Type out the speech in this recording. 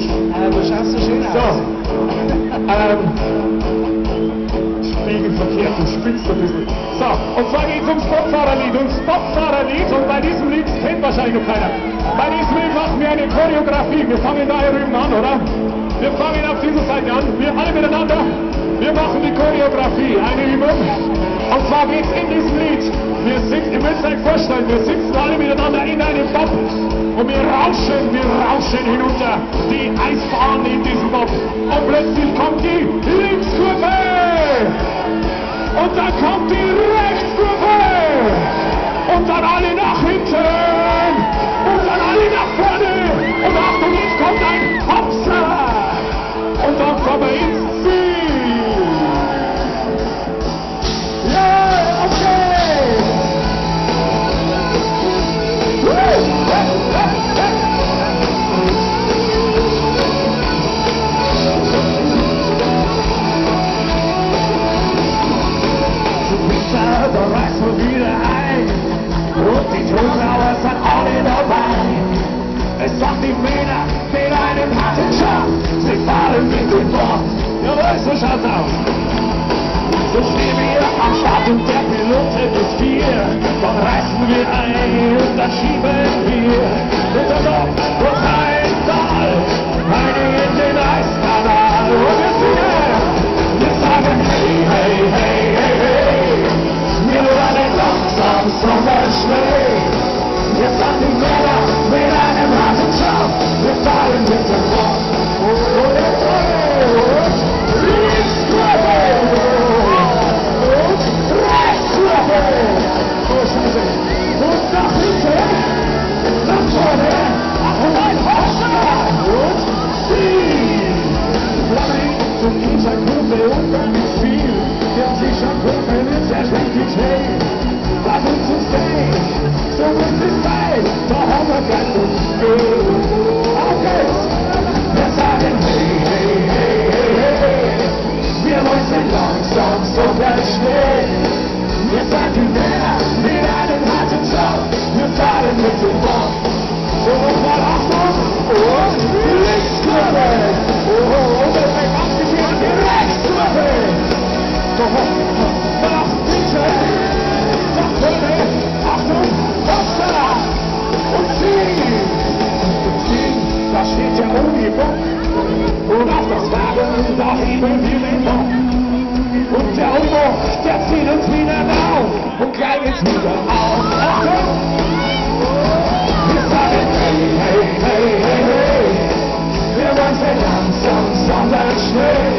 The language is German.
ich. Äh, du schaust so schön So. aus. Ähm, spiegelverkehrt, du spinnst ein bisschen. So, und zwar geht's ums Spotfahrerlied. Und Spotfahrerlied, und bei diesem Lied kennt wahrscheinlich noch keiner. Bei diesem Lied machen wir eine Choreografie. Wir fangen da hier drüben an, oder? Wir fangen auf dieser Seite an. Wir alle miteinander. Wir machen die Choreografie, eine Übung. Und zwar geht's in diesem Lied. Wir sitzen, ihr müsst euch vorstellen, wir sitzen alle miteinander in einem Bob. Und wir rauschen, wir rauschen hinunter die Eisbahn in diesem Bob. Und plötzlich kommt die Linkskurve. Und dann kommt die wieder ein. Und die Zuschauer sind alle dabei. Es sagt die Männer mit einem harten Job. Sie fahren mit dem Bob. Jawohl, so schaut's aus. So stehen wir am Start und der Pilot hält bis vier. Dann reißen wir ein und dann schieben wir. Der Bob eben Silber. Und der Humo, der zieht uns wieder rauf und gleich jetzt wieder auf. Achtung! Also, wir sagen hey, hey, hey, hey, hey, wir wollen langsam, sondern schnell.